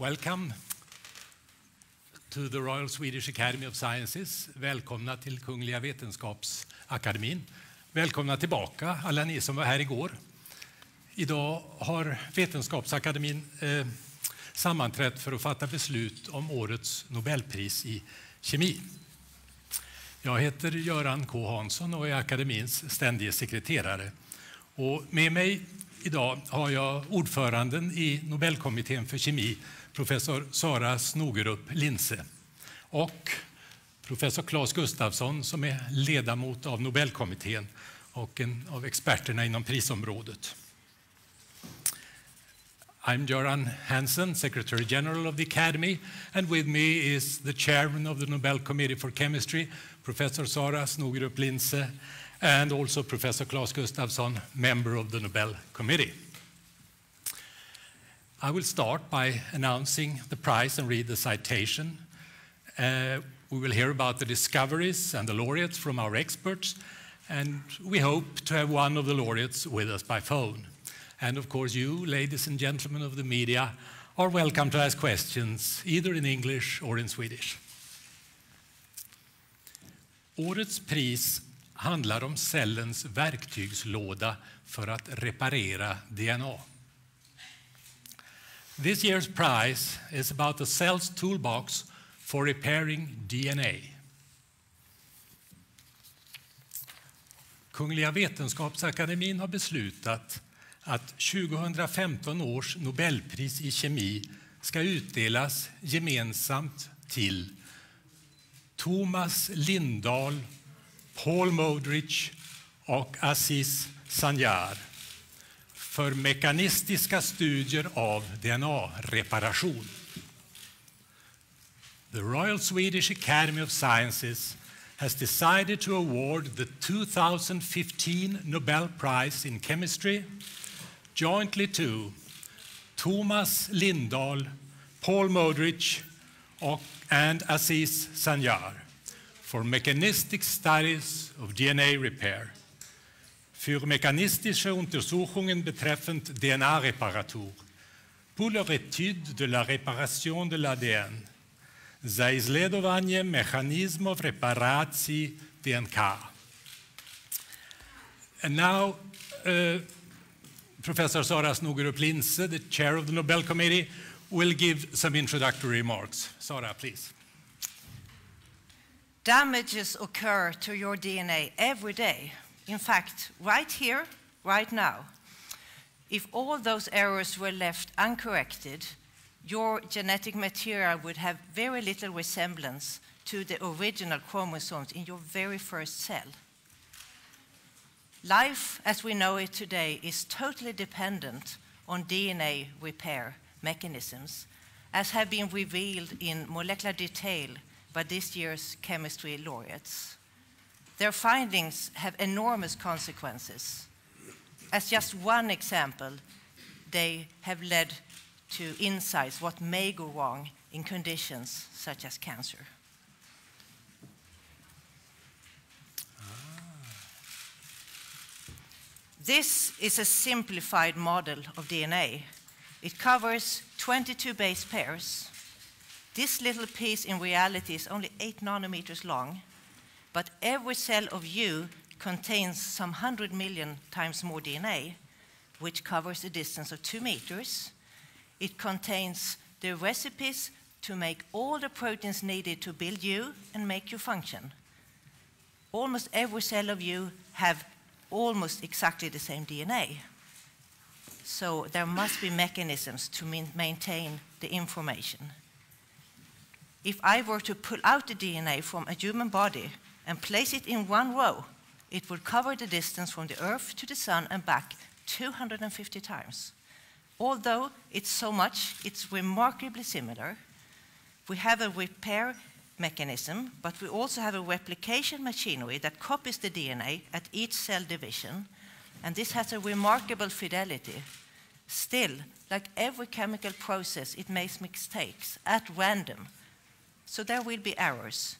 Welcome to the Royal Swedish Academy of Sciences. Välkomna till Kungliga Vetenskapsakademin. Välkomna tillbaka, alla ni som var här igår. Idag har Vetenskapsakademin eh, sammanträtt för att fatta beslut om årets Nobelpris i kemi. Jag heter Göran K Hansson och är akademins ständige sekreterare. Och med mig idag har jag ordföranden i Nobelkommittén för kemi, professor Sara Snogerup Linse och professor Claes Gustafsson som är ledamot av Nobelkommittén och en av experterna inom prisområdet. I'm Göran Hansen, Secretary General of the Academy, and with me is the Chairman of the Nobel Committee for Chemistry, Professor Sara Snogerup Linse, and also Professor Claes Gustafsson, member of the Nobel Committee. I will start by announcing the prize and read the citation. Uh, we will hear about the discoveries and the laureates from our experts, and we hope to have one of the laureates with us by phone. And of course, you, ladies and gentlemen of the media, are welcome to ask questions either in English or in Swedish. Årets pris handlar om cellens verktygslåda för att reparera DNA. This year's prize is about the cell's toolbox for repairing DNA. Kungliga Vetenskapsakademin har beslutat att 2015 års Nobelpris i kemi ska utdelas gemensamt till Thomas Lindahl, Paul Modrich och Aziz Sanjar för mekanistiska studier av DNA-reparation. The Royal Swedish Academy of Sciences has decided to award the 2015 Nobel Prize in Chemistry jointly to Thomas Lindahl, Paul Modrich, and Aziz Sanjar for mechanistic studies of DNA repair. Für mechanistische Untersuchungen betreffend DNA-Reparatur. Pour leur étude de la réparation de l'ADN. Za izsledovanje mehanizmov reparaciji DNK. And now, uh, Professor Sara Snogerup Linse, the chair of the Nobel Committee, will give some introductory remarks. Sara, please. Damages occur to your DNA every day. In fact, right here, right now. If all those errors were left uncorrected, your genetic material would have very little resemblance to the original chromosomes in your very first cell. Life as we know it today is totally dependent on DNA repair mechanisms, as have been revealed in molecular detail by this year's chemistry laureates. Their findings have enormous consequences. As just one example, they have led to insights what may go wrong in conditions such as cancer. This is a simplified model of DNA. It covers 22 base pairs. This little piece in reality is only 8 nanometers long, but every cell of you contains some 100 million times more DNA, which covers a distance of 2 meters. It contains the recipes to make all the proteins needed to build you and make you function. Almost every cell of you have almost exactly the same DNA. So there must be mechanisms to maintain the information. If I were to pull out the DNA from a human body and place it in one row, it would cover the distance from the Earth to the Sun and back 250 times. Although it's so much, it's remarkably similar. We have a repair mechanism, but we also have a replication machinery that copies the DNA at each cell division, and this has a remarkable fidelity. Still, like every chemical process, it makes mistakes at random, so there will be errors.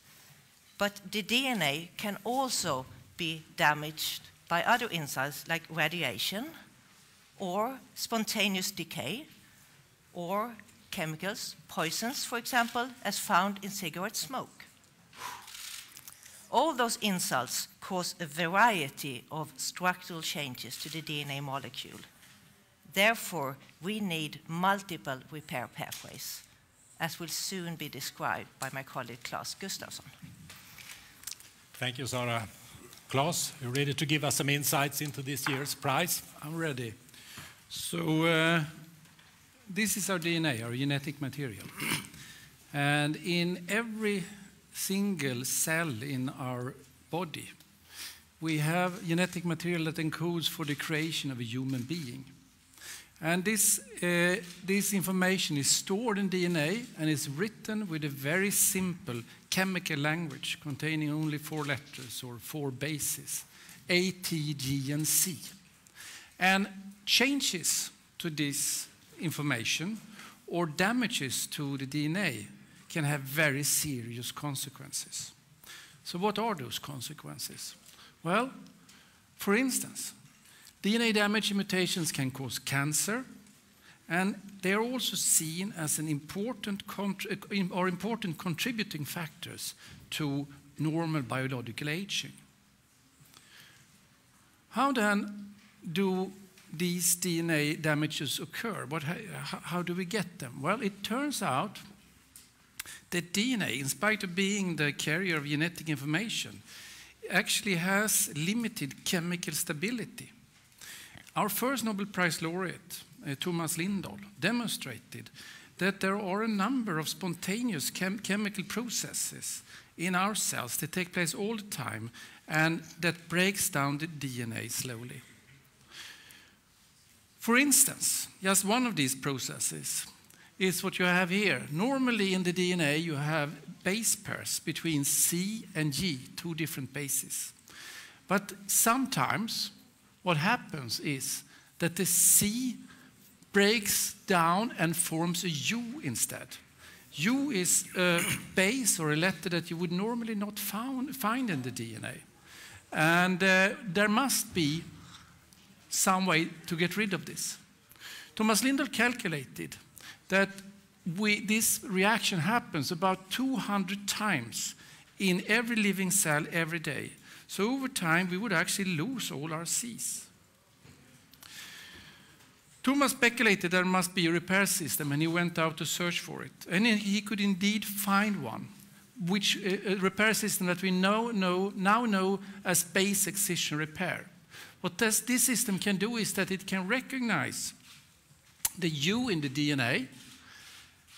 But the DNA can also be damaged by other insults like radiation, or spontaneous decay, or chemicals, poisons, for example, as found in cigarette smoke. All those insults cause a variety of structural changes to the DNA molecule. Therefore, we need multiple repair pathways, as will soon be described by my colleague Claes Gustafsson. Thank you, Sara. Claes, you ready to give us some insights into this year's prize? I'm ready. So, uh, this is our DNA, our genetic material. and in every single cell in our body, we have genetic material that encodes for the creation of a human being. And this, uh, this information is stored in DNA and is written with a very simple chemical language containing only four letters or four bases A, T, G, and C. And changes to this information or damages to the DNA can have very serious consequences. So, what are those consequences? Well, for instance, DNA damage mutations can cause cancer, and they are also seen as an important or important contributing factors to normal biological aging. How then do these DNA damages occur? What, how do we get them? Well, it turns out that DNA, in spite of being the carrier of genetic information, actually has limited chemical stability. Our first Nobel Prize laureate, uh, Thomas Lindahl, demonstrated that there are a number of spontaneous chem chemical processes in our cells that take place all the time and that breaks down the DNA slowly. For instance, just one of these processes is what you have here. Normally in the DNA, you have base pairs between C and G, two different bases. But sometimes what happens is that the C breaks down and forms a U instead. U is a base or a letter that you would normally not found, find in the DNA. And uh, there must be some way to get rid of this. Thomas Lindahl calculated that we, this reaction happens about 200 times in every living cell every day. So over time, we would actually lose all our Cs. Thomas speculated there must be a repair system, and he went out to search for it. And he could indeed find one, which uh, a repair system that we now know, now know as base excision repair. What this, this system can do is that it can recognize the U in the DNA,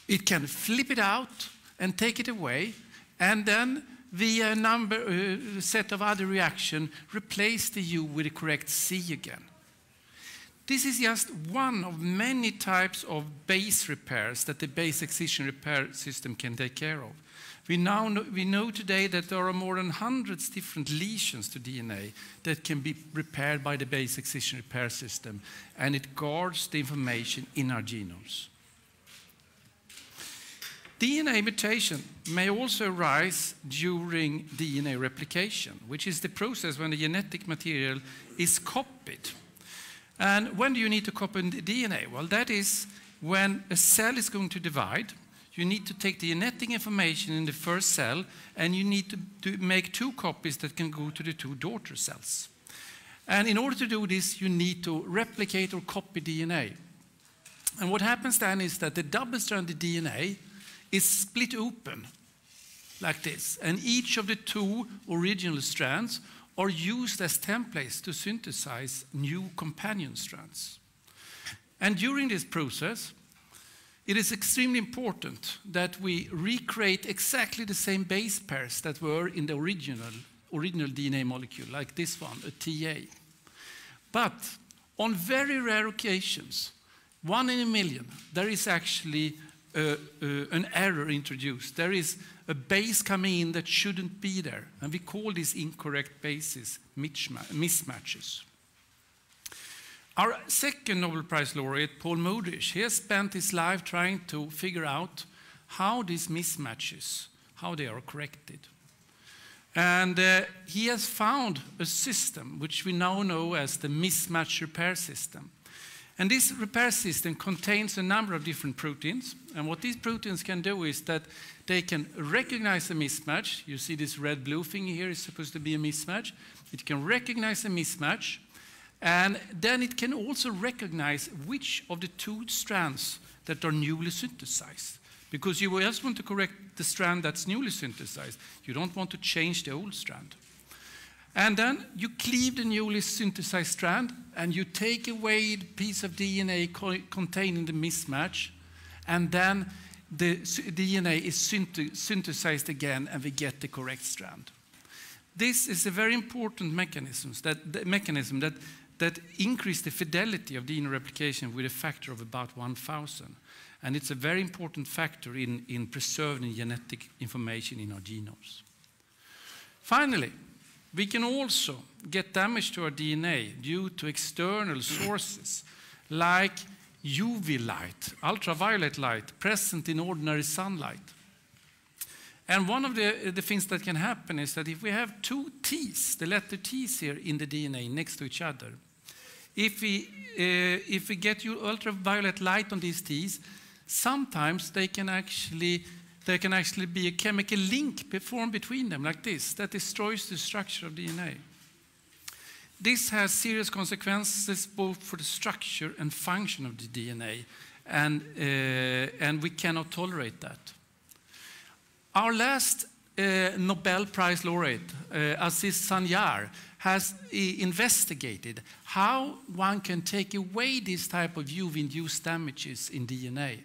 it can flip it out and take it away, and then via a number, uh, set of other reaction, replace the U with the correct C again. This is just one of many types of base repairs that the base excision repair system can take care of. We, now know, we know today that there are more than hundreds different lesions to DNA that can be repaired by the base excision repair system, and it guards the information in our genomes. DNA mutation may also arise during DNA replication, which is the process when the genetic material is copied. And when do you need to copy the DNA? Well, that is when a cell is going to divide you need to take the genetic information in the first cell and you need to, to make two copies that can go to the two daughter cells. And in order to do this, you need to replicate or copy DNA. And what happens then is that the double-stranded DNA is split open like this, and each of the two original strands are used as templates to synthesize new companion strands. And during this process, it is extremely important that we recreate exactly the same base pairs that were in the original, original DNA molecule, like this one, a TA. But on very rare occasions, one in a million, there is actually uh, uh, an error introduced. There is a base coming in that shouldn't be there. And we call these incorrect bases mismatches. Our second Nobel Prize laureate, Paul Modrich, he has spent his life trying to figure out how these mismatches, how they are corrected. And uh, he has found a system which we now know as the mismatch repair system. And this repair system contains a number of different proteins. And what these proteins can do is that they can recognize a mismatch. You see this red blue thing here is supposed to be a mismatch. It can recognize a mismatch. And then it can also recognize which of the two strands that are newly synthesized. Because you just want to correct the strand that's newly synthesized. You don't want to change the old strand. And then you cleave the newly synthesized strand and you take away the piece of DNA co containing the mismatch, and then the DNA is synth synthesized again and we get the correct strand. This is a very important mechanism that, mechanism that, that increase the fidelity of DNA replication with a factor of about 1,000. And it's a very important factor in, in preserving genetic information in our genomes. Finally, we can also get damage to our DNA due to external sources like UV light, ultraviolet light, present in ordinary sunlight. And one of the, the things that can happen is that if we have two T's, the letter T's here in the DNA next to each other, if we, uh, if we get ultraviolet light on these T's, sometimes they can actually there can actually be a chemical link formed between them, like this, that destroys the structure of DNA. This has serious consequences both for the structure and function of the DNA, and, uh, and we cannot tolerate that. Our last uh, Nobel Prize laureate, uh, Aziz Sancar, has uh, investigated how one can take away this type of UV-induced damages in DNA.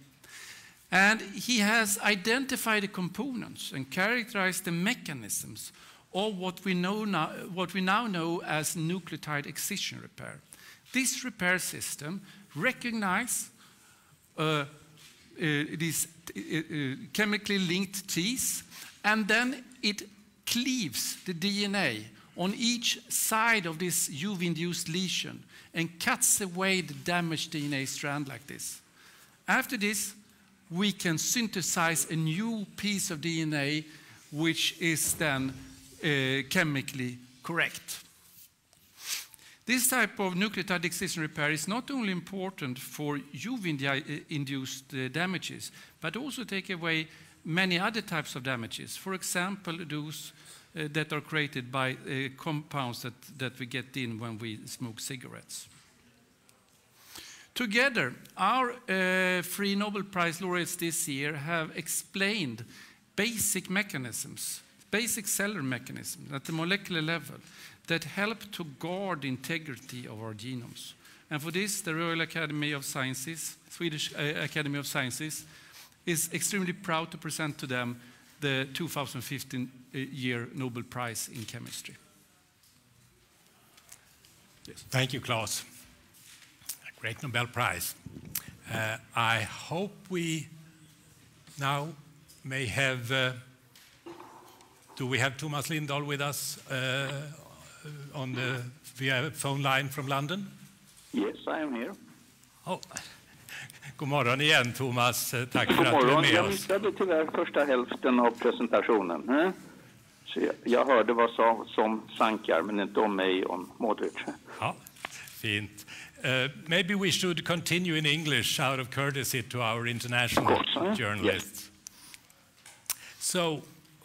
And he has identified the components and characterized the mechanisms of what we, know now, what we now know as nucleotide excision repair. This repair system recognizes uh, uh, these uh, uh, chemically linked Ts, and then it cleaves the DNA on each side of this UV-induced lesion and cuts away the damaged DNA strand like this. After this, we can synthesize a new piece of DNA which is then uh, chemically correct. This type of nucleotide excision repair is not only important for UV-induced uh, damages, but also take away many other types of damages. For example, those uh, that are created by uh, compounds that, that we get in when we smoke cigarettes. Together, our uh, three Nobel Prize laureates this year have explained basic mechanisms, basic cellular mechanisms at the molecular level that help to guard the integrity of our genomes. And for this, the Royal Academy of Sciences, Swedish uh, Academy of Sciences, is extremely proud to present to them the 2015 uh, year Nobel Prize in Chemistry. Yes. Thank you, Claes. Great Nobel Prize. Uh, I hope we now may have. Uh, do we have Thomas Lindahl with us uh, on the via phone line from London? Yes, I am here. Oh. God morgon igen Thomas, uh, tack för God att du är med Jag oss. missade tyvärr första hälften av presentationen. Eh? Så jag, jag hörde vad sades om Sankar, men inte om mig, om Modric. Ja, fint. Uh, maybe we should continue in English out of courtesy to our international course, huh? journalists. So,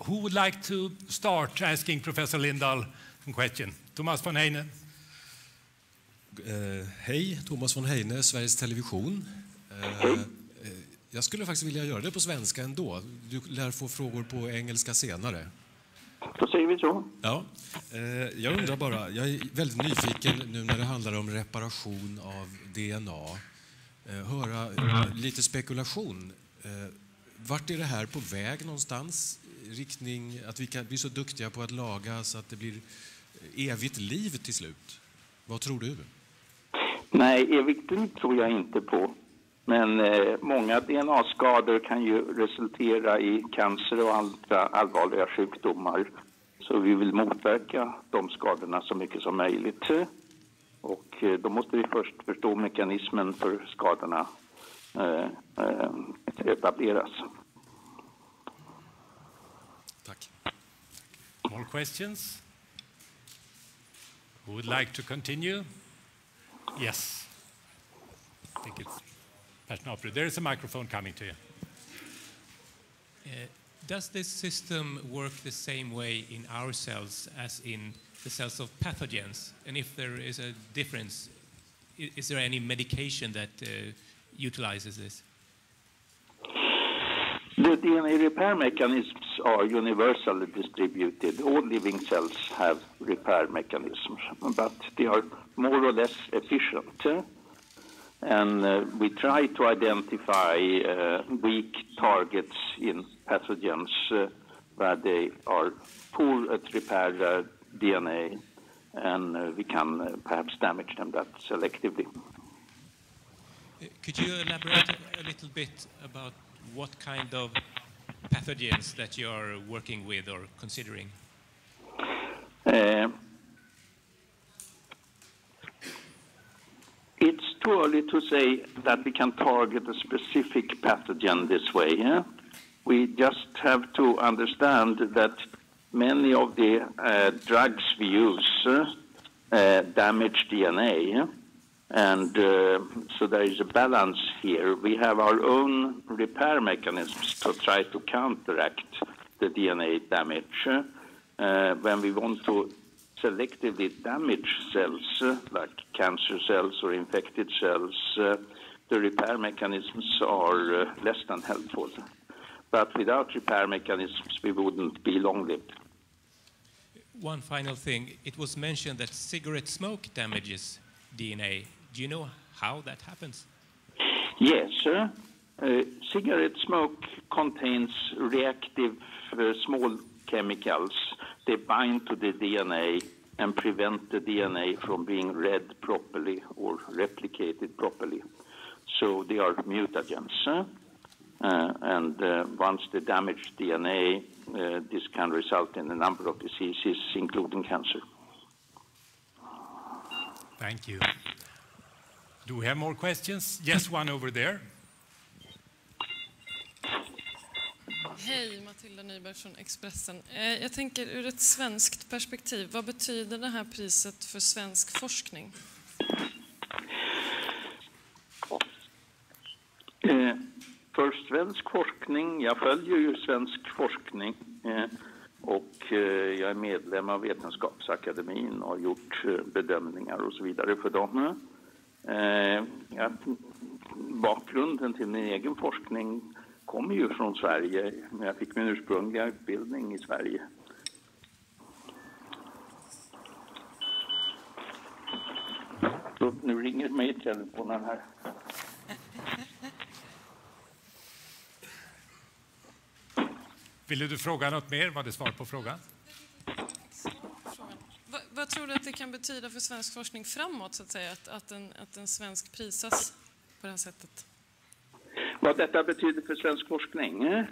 who would like to start asking Professor Lindahl a question? Thomas von Heine. Eh, hej, Thomas von Heine, Sveriges Television. Hej. eh, jag skulle faktiskt vilja göra det på svenska ändå. Du lär få frågor på engelska senare. Då säger vi så. Ja, eh, jag undrar bara, jag är väldigt nyfiken nu när det handlar om reparation av DNA. Eh, höra lite spekulation. Eh, vart är det här på väg någonstans? Riktning att vi kan bli så duktiga på att laga så att det blir evigt liv till slut. Vad tror du? Nej, evigt liv tror jag inte på. Men eh, många DNA-skador kan ju resultera i cancer och andra allvarliga sjukdomar. Så vi vill motverka de skadorna så mycket som möjligt. Och eh, då måste vi först förstå mekanismen för skadorna eh, eh, etableras. Tack. More questions? Who would like to continue? Yes. I think it's Per Snaprud. There is a microphone coming to you. Uh, does this system work the same way in our cells as in the cells of pathogens? And if there is a difference, is there any medication that uh, utilizes this? The DNA repair mechanisms are universally distributed. All living cells have repair mechanisms, but they are more or less efficient. And uh, we try to identify uh, weak targets in pathogens uh, where they are poor at repair their DNA, and we can perhaps damage them that selectively. Could you elaborate a- little bit about what kind of pathogens that you are working with or considering? Uh, It's too early to say that we can target a specific pathogen this way. yeah? We just have to understand that many of the uh, drugs we use uh, damage DNA. yeah? And uh, so there is a balance here. We have our own repair mechanisms to try to counteract the DNA damage. Uh, when we want to selectively damage cells, uh, like cancer cells or infected cells, uh, the repair mechanisms are uh, less than helpful. But without repair mechanisms, we wouldn't be long lived. One final thing. It was mentioned that cigarette smoke damages DNA. Do you know how that happens? Yes, sir. Uh, cigarette smoke contains reactive uh, small chemicals. They bind to the DNA and prevent the DNA from being read properly or replicated properly. So they are mutagens. Uh, and uh, once they damage DNA, uh, this can result in a number of diseases, including cancer. Thank you. Do we have more questions? Yes, one over there. Hej, Matilda Nyberg från Expressen. Eh, jag tänker ur ett svenskt perspektiv, vad betyder det här priset för svensk forskning? Eh, för svensk forskning, jag följer ju svensk forskning eh, och jag är medlem av Vetenskapsakademin och har gjort bedömningar och så vidare för dem. Bakgrunden till min egen forskning kommer ju från Sverige. Jag fick min ursprungliga utbildning i Sverige. Så nu ringer mig telefonen här. Ville du fråga något mer? Var det svar på frågan? Frågan. Vad, vad tror du att det kan betyda för svensk forskning framåt, så att säga, att, att, en, att en svensk prisas på det här sättet? Vad detta betyder för svensk forskning?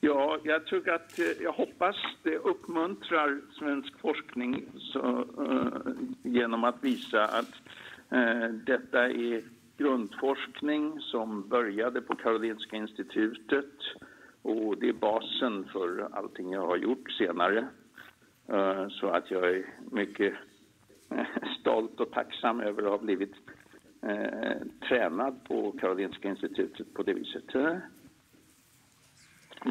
Ja, jag tror att, eh, jag hoppas det uppmuntrar svensk forskning så, uh, genom att visa att uh, detta är grundforskning som började på Karolinska institutet och det är basen för allting jag har gjort senare. Uh, så att jag är mycket stolt och tacksam över att ha blivit eh, tränad på Karolinska institutet på det viset. Eh,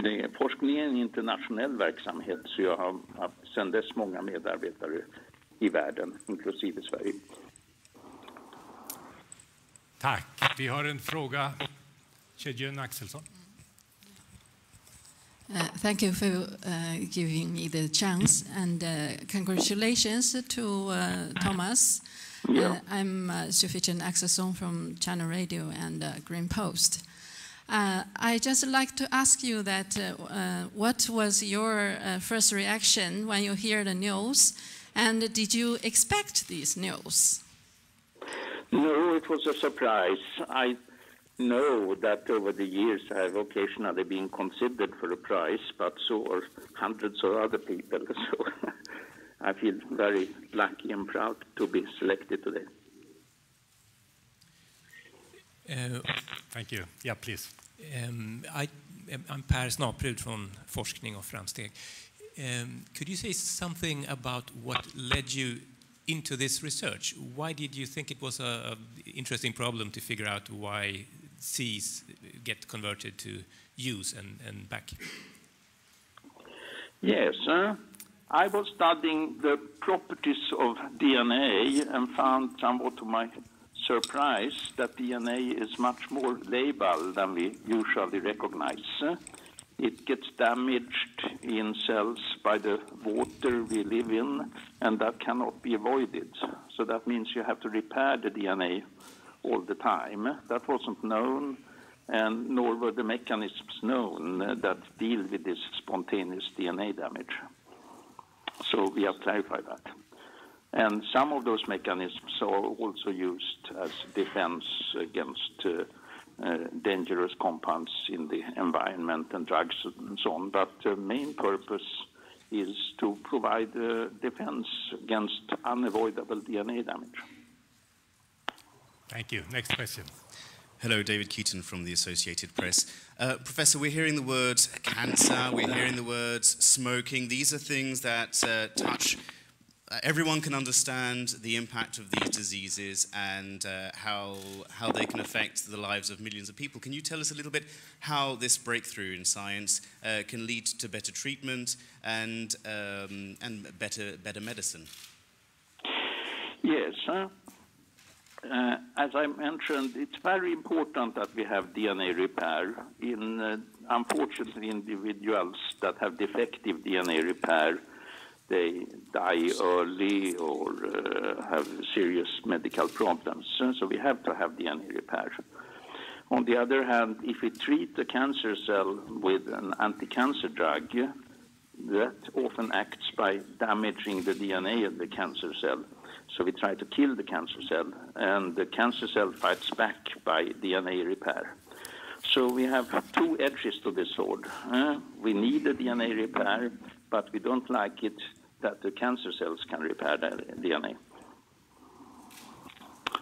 Det, forskning är en internationell verksamhet så jag har haft sedan dess många medarbetare i världen, inklusive Sverige. Tack. Vi har en fråga. Kedjön Axelsson. Uh, thank you for uh, giving me the chance and uh, congratulations to uh, Thomas. Yeah. Uh, I'm uh, Sufjan Axelsson from Channel Radio and uh, Green Post. Uh, I just like to ask you that uh, uh, what was your uh, first reaction when you hear the news, and did you expect these news? No, it was a surprise. I know that over the years I have occasionally been considered for a prize, but so are hundreds of other people. So I feel very lucky and proud to be selected today. Uh, Thank you. Yeah, please. Um, I, I'm Per Snaprud från Forskning och framsteg. Um, could you say something about what led you into this research? Why did you think it was an interesting problem to figure out why Cs get converted to Us and, and back? Yes, uh, I was studying the properties of DNA and found, somewhat to my surprise, that DNA is much more labile than we usually recognize. It gets damaged in cells by the water we live in, and that cannot be avoided. So that means you have to repair the DNA all the time. That wasn't known, and nor were the mechanisms known that deal with this spontaneous DNA damage. So we have clarified that. And some of those mechanisms are also used as defense against uh, uh, dangerous compounds in the environment and drugs and so on. But the main purpose is to provide uh, defense against unavoidable DNA damage. Thank you. Next question. Hello, David Keyton from the Associated Press. Uh, Professor, we're hearing the words cancer, we're hearing the words smoking. These are things that uh, touch uh, everyone can understand the impact of these diseases and uh, how, how they can affect the lives of millions of people. Can you tell us a little bit how this breakthrough in science uh, can lead to better treatment and, um, and better, better medicine? Yes. Uh, as I mentioned, it's very important that we have DNA repair in, uh, unfortunately, individuals that have defective DNA repair they die early or uh, have serious medical problems. So we have to have DNA repair. On the other hand, if we treat the cancer cell with an anti-cancer drug, that often acts by damaging the DNA of the cancer cell. So we try to kill the cancer cell, and the cancer cell fights back by DNA repair. So we have two edges to this sword. Uh, we need the DNA repair, but we don't like it that the cancer cells can repair their DNA.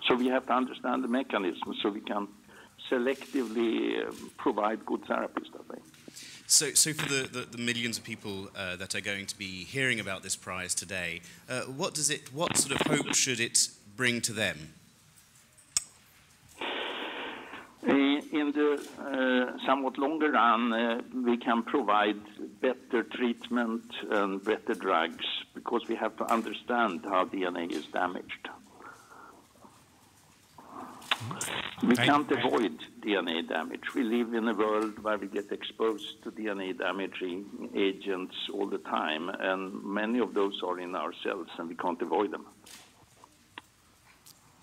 So we have to understand the mechanism so we can selectively uh, provide good therapies that way. So, so for the, the, the millions of people uh, that are going to be hearing about this prize today, uh, what does it, what sort of hope should it bring to them? in the uh, somewhat longer run, uh, we can provide better treatment and better drugs because we have to understand how DNA is damaged. We can't avoid DNA damage. We live in a world where we get exposed to DNA damaging agents all the time, and many of those are in our cells, and we can't avoid them.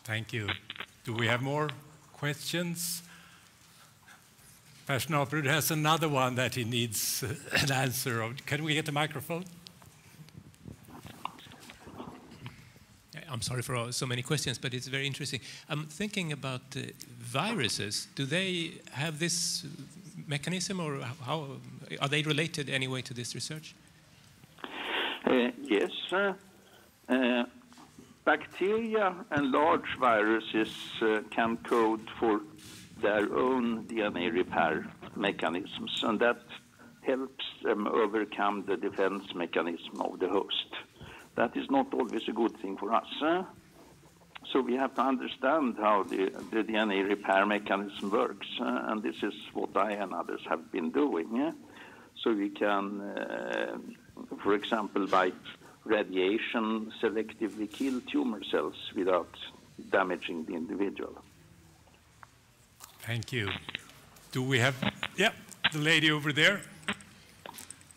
Thank you. Do we have more questions? Pastor has another one that he needs uh, an answer of. Can we get the microphone? I'm sorry for so many questions, but it's very interesting. I'm thinking about uh, viruses. Do they have this mechanism, or how are they related anyway to this research? Uh, yes. Uh, uh bacteria and large viruses uh, can code for their own DNA repair mechanisms, and that helps them overcome the defense mechanism of the host. That is not always a good thing for us. Eh? So we have to understand how the, the DNA repair mechanism works, uh, and this is what I and others have been doing. Eh? So we can, uh, for example, by radiation, selectively kill tumor cells without damaging the individual. Thank you. Do we have, yeah, the lady over there?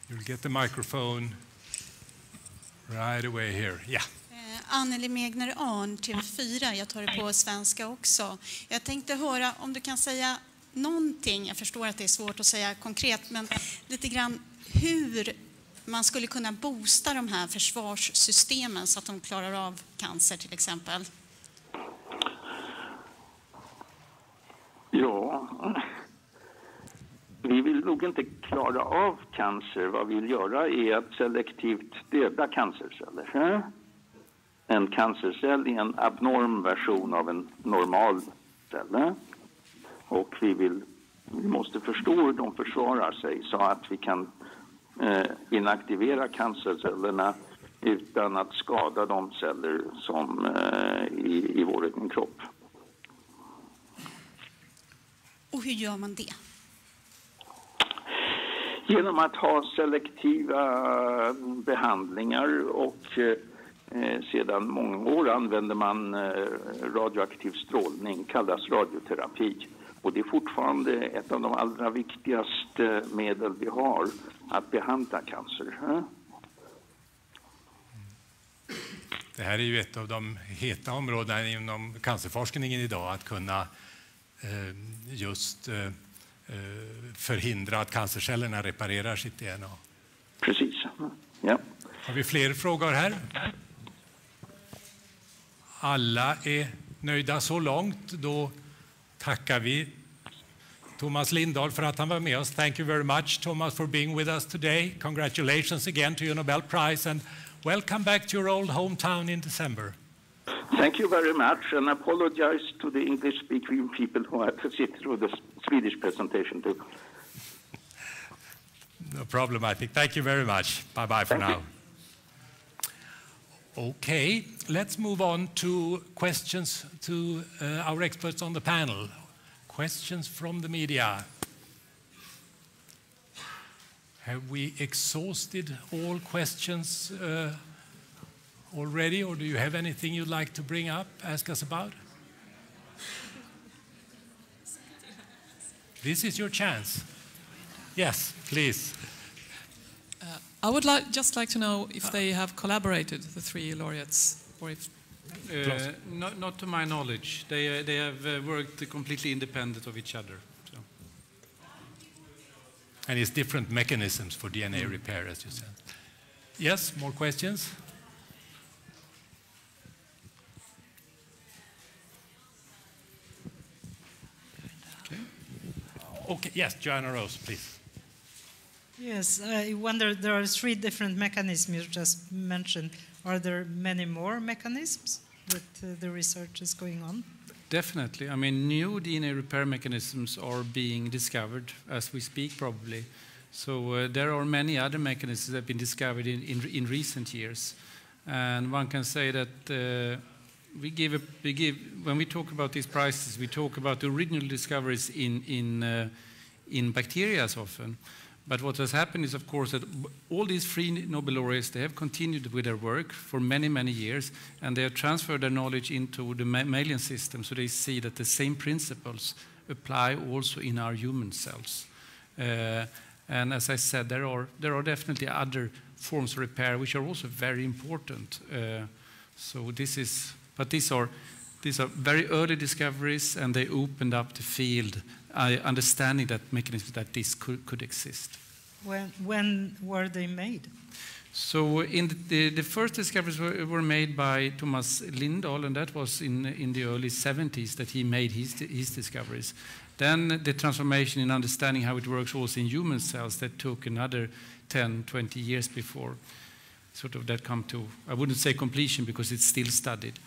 You'll get the microphone right away here. Yeah. Eh, Anneli Megner Arn, TV4. Jag tar det på svenska också. Jag tänkte höra om du kan säga någonting, jag förstår att det är svårt att säga konkret, men lite grann hur man skulle kunna boosta de här försvarssystemen så att de klarar av cancer till exempel. Ja, vi vill nog inte klara av cancer. Vad vi vill göra är att selektivt döda cancerceller. Eh? En cancercell är en abnorm version av en normal cell. Eh? Och vi, vill, vi måste förstå hur de försvarar sig så att vi kan eh, inaktivera cancercellerna utan att skada de celler som eh, i, i vår egen kropp. Och hur gör man det? Genom att ha selektiva eh, behandlingar och eh, eh, sedan många år använder man eh, radioaktiv strålning, kallas radioterapi. Och det är fortfarande ett av de allra viktigaste medel vi har att behandla cancer. Eh? Det här är ju ett av de heta områdena inom cancerforskningen idag, att kunna eh, just förhindra att cancercellerna reparerar sitt DNA. Precis. Ja. Har vi fler frågor här? Alla är nöjda så långt. Då tackar vi Thomas Lindahl för att han var med oss. Thank you very much, Thomas, for being with us today. Congratulations again to your Nobel Prize and welcome back to your old hometown in December. Thank you very much, and apologize to the English-speaking people who had to sit through the Swedish presentation too. No problem, I think. Thank you very much. Bye-bye for Thank now. Okay, let's move on to questions to uh, our experts on the panel. Questions from the media. Have we exhausted all questions uh, already, or do you have anything you'd like to bring up, ask us about? This is your chance. Yes, please. I would like, just like to know if they have collaborated, the three laureates, or if Uh, not, not to my knowledge. They, uh, they have uh, worked completely independent of each other. So. And it's different mechanisms for DNA repair, as you said. Yes, more questions? Okay, yes, Joanna Rose, please. Yes, I wonder there are three different mechanisms you just mentioned. Are there many more mechanisms that uh, the research is going on? Definitely. I mean, new DNA repair mechanisms are being discovered as we speak, probably. So uh, there are many other mechanisms that have been discovered in, in, in recent years. And one can say that uh, we give, a, we give, when we talk about these prices, we talk about the original discoveries in, in, uh, in bacteria often. But what has happened is, of course, that all these three Nobel laureates, they have continued with their work for many, many years, and they have transferred their knowledge into the mammalian system, so they see that the same principles apply also in our human cells. Uh, and as I said, there are, there are definitely other forms of repair which are also very important. Uh, so this is, but these are, these are very early discoveries, and they opened up the field uh, understanding that mechanisms that this could, could exist. When, when were they made? So in the, the, the first discoveries were, were, made by Thomas Lindahl, and that was in, in the early 70s that he made his, his discoveries. Then the transformation in understanding how it works also in human cells that took another 10, 20 years before sort of that come to, I wouldn't say completion because it's still studied.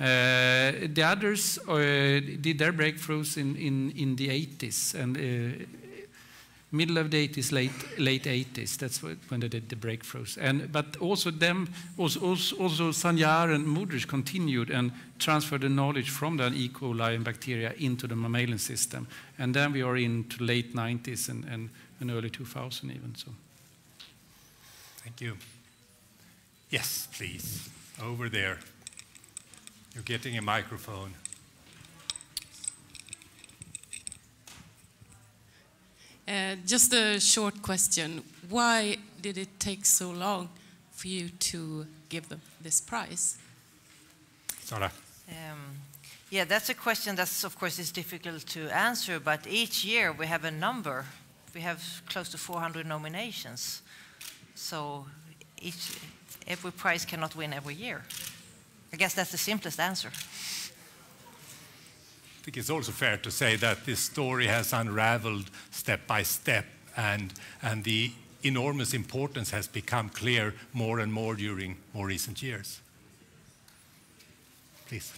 Uh, the others uh, did their breakthroughs in, in, in the 80s and uh, middle of the 80s, late, late 80s. That's when they did the breakthroughs. And, but also them, also, also, also Sancar and Modrich continued and transferred the knowledge from the E. coli and bacteria into the mammalian system. And then we are into late 90s and, and, and early 2000 even. So. Thank you. Yes, please. Over there. You're getting a microphone. Uh, just a short question. Why did it take so long for you to give them this prize? Sara. Um, yeah, that's a question that's, of course, is difficult to answer, but each year we have a number. We have close to 400 nominations. So each, every prize cannot win every year. I guess that's the simplest answer. I think it's also fair to say that this story has unraveled step by step, and, and the enormous importance has become clear more and more during more recent years. Please.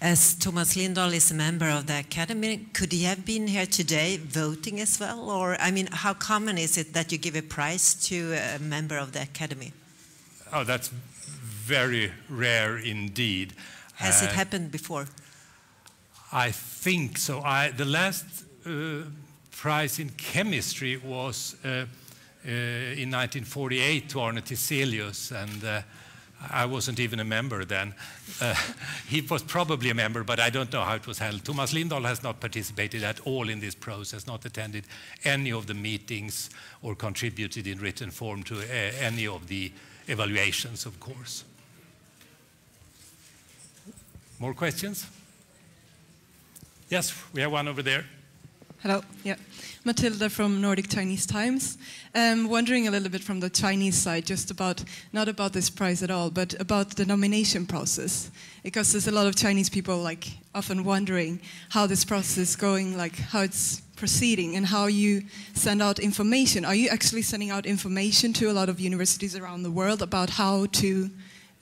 As Thomas Lindahl is a member of the Academy, could he have been here today voting as well? Or, I mean, how common is it that you give a prize to a member of the Academy? Oh, that's very rare indeed. Has it Uh, happened before? I think so. I, the last uh, prize in chemistry was uh, uh, in 1948 to Arne Tiselius, and uh, I wasn't even a member then. Uh, he was probably a member, but I don't know how it was handled. Thomas Lindahl has not participated at all in this process, not attended any of the meetings or contributed in written form to uh, any of the evaluations, of course. More questions? Yes, we have one over there. Hello, yeah. Matilda from Nordic Chinese Times. Um, wondering a little bit from the Chinese side, just about, not about this prize at all, but about the nomination process. Because there's a lot of Chinese people like often wondering how this process is going, like how it's proceeding and how you send out information. Are you actually sending out information to a lot of universities around the world about how to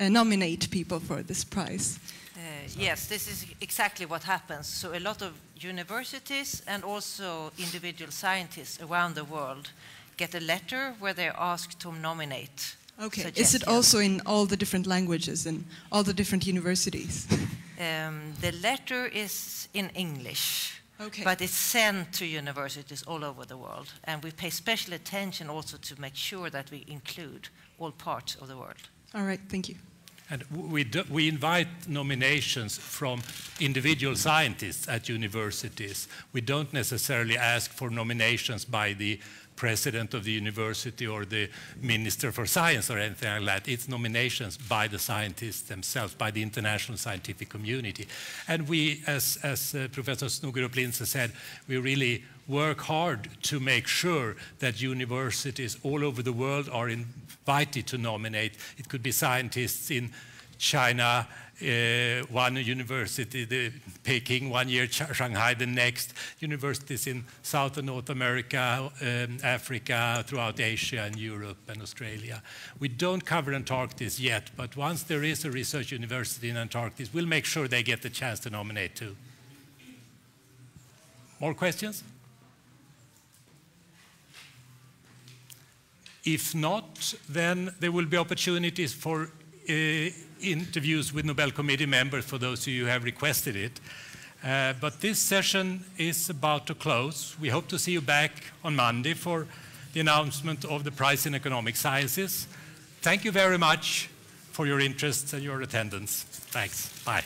uh, nominate people for this prize? Uh, yes, this is exactly what happens. So a lot of universities and also individual scientists around the world get a letter where they're asked to nominate. Okay. Is it also in all the different languages and all the different universities? Um, the letter is in English, Okay. but it's sent to universities all over the world. And we pay special attention also to make sure that we include all parts of the world. all right, thank you. And we, do, we invite nominations from individual scientists at universities. We don't necessarily ask for nominations by the president of the university or the minister for science or anything like that. It's nominations by the scientists themselves, by the international scientific community. And we, as, as uh, Professor Snogerup Linse said, we really work hard to make sure that universities all over the world are invited to nominate. It could be scientists in China, uh, one university, the Peking, one year Shanghai, the next, universities in South and North America, um, Africa, throughout Asia and Europe and Australia. We don't cover Antarctica yet, but once there is a research university in Antarctica, we'll make sure they get the chance to nominate too. More questions? If not, then there will be opportunities for uh, interviews with Nobel Committee members for those of you who have requested it. Uh, but this session is about to close. We hope to see you back on Monday for the announcement of the prize in economic sciences. Thank you very much for your interest and your attendance. Thanks. Bye.